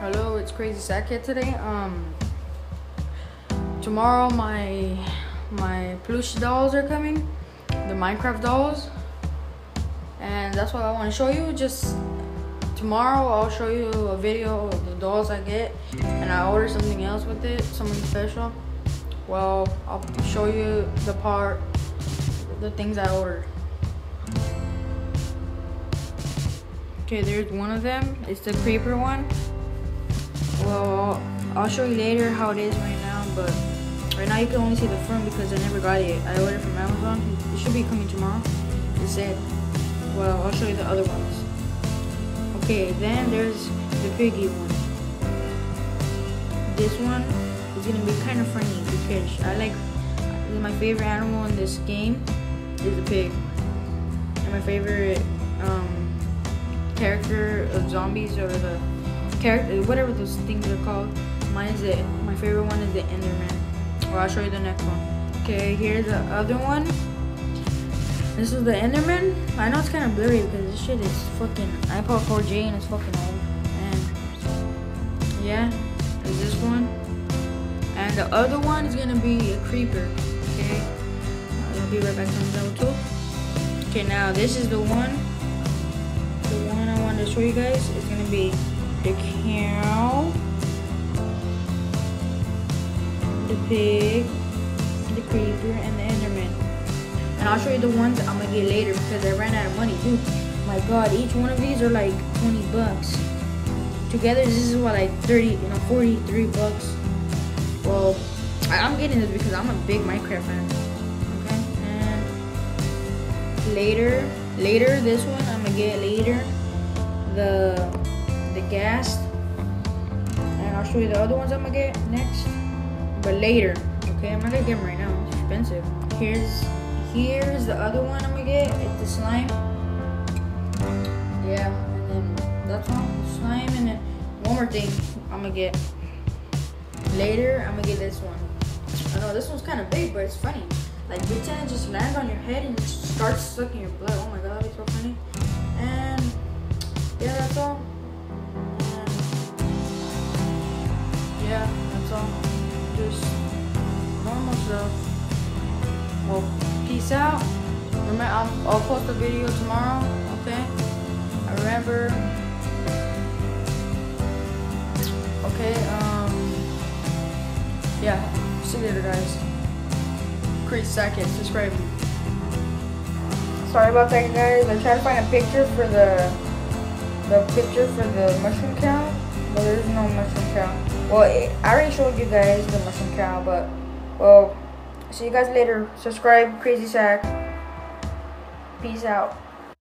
Hello, it's Crazy Sack here today. Um, tomorrow my my plush dolls are coming, the Minecraft dolls, and that's what I want to show you. Just tomorrow, I'll show you a video of the dolls I get, and I order something else with it, something special. Well, I'll show you the part, the things I ordered. Okay, there's one of them. It's the creeper one. Well, I'll show you later how it is right now, but right now you can only see the front because I never got it. I ordered from Amazon. It should be coming tomorrow. It said, well, I'll show you the other ones. Okay, then there's the piggy one. This one is gonna be kind of funny because I like my favorite animal in this game is the pig, and my favorite um, character of zombies or the character, eh, whatever those things are called. Mine is it. My favorite one is the Enderman. Well, I'll show you the next one. Okay, here's the other one. This is the Enderman. I know it's kind of blurry because this shit is fucking I iPod 4G and it's fucking old. And yeah, there's this one. And the other one is gonna be a creeper. Okay, I'll be right back on level two. Okay, now this is the one. The one I wanted to show you guys is gonna be pig, the creeper, and the enderman. And I'll show you the ones I'm gonna get later because I ran out of money too. My god, each one of these are like 20 bucks. Together, this is what like 30, you know, 43 bucks. Well, I, I'm getting this because I'm a big Minecraft fan. Okay, and later, later, this one I'm gonna get later. The the ghast. And I'll show you the other ones I'm gonna get next. But later. Okay, I'm not gonna get them right now. It's expensive. Here's here's the other one I'm gonna get. It's the slime. Yeah, and then that's one slime and then one more thing I'm gonna get. Later I'm gonna get this one. I know this one's kind of big, but it's funny. Like pretend it just lands on your head and starts sucking your blood. Oh my god, that'd be so funny. And yeah, that's all. Just normal stuff. Well, peace out. Remember, I'll, I'll post a video tomorrow, okay? I remember. Okay, um, yeah, see you later, guys. Chris second, subscribe. Sorry about that, guys. I tried to find a picture for the the picture for the mushroom cow, mushroom. Well, I already showed you guys the mushroom cow, but, well, see you guys later. Subscribe, Crazy Sack. Peace out.